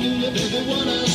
do you wanna